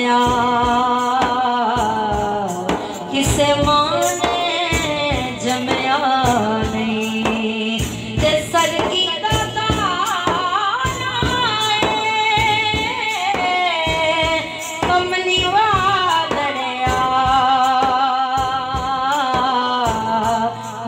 जमया माने जमया नहीं? ते सर की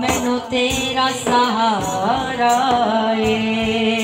मैनू तेरा सहारा है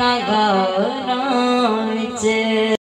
का गौराच